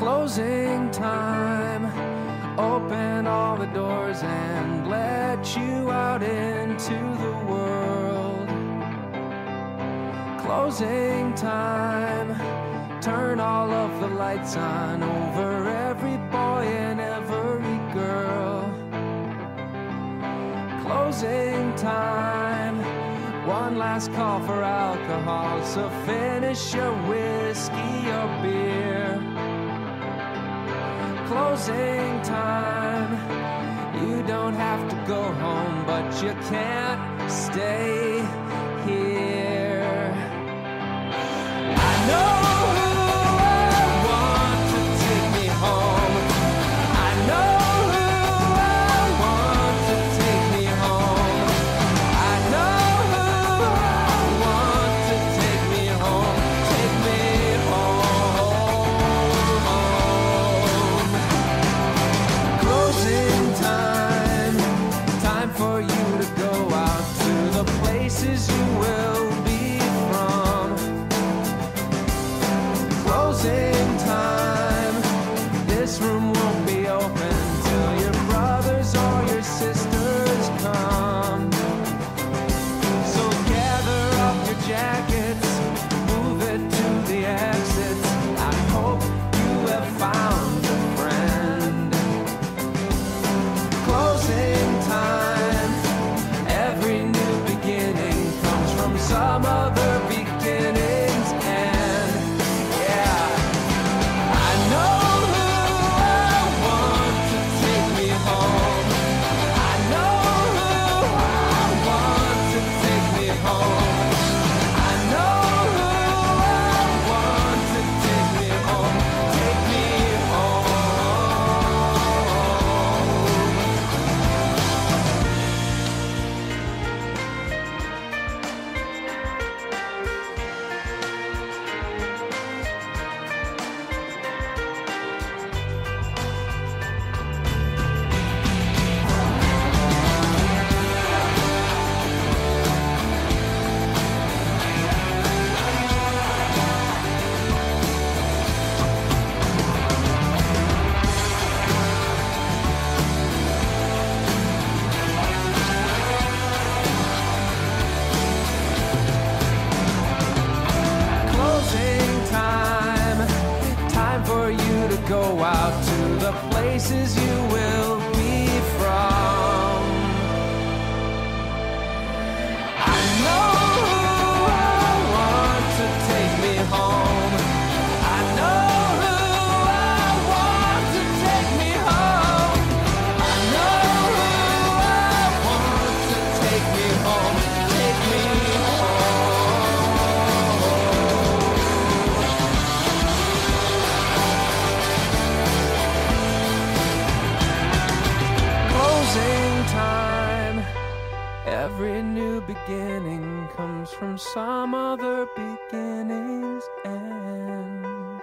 Closing time. Open all the doors and let you out into the world. Closing time. Turn all of the lights on over every boy and every girl. Closing time. One last call for alcohol, so finish your whiskey or beer. Closing time. You don't have to go home, but you can't stay be open till your brothers or your sisters come. So gather up your jackets, move it to the exits. I hope you have found a friend. Closing time. Every new beginning comes from some other places you from some other beginning's end.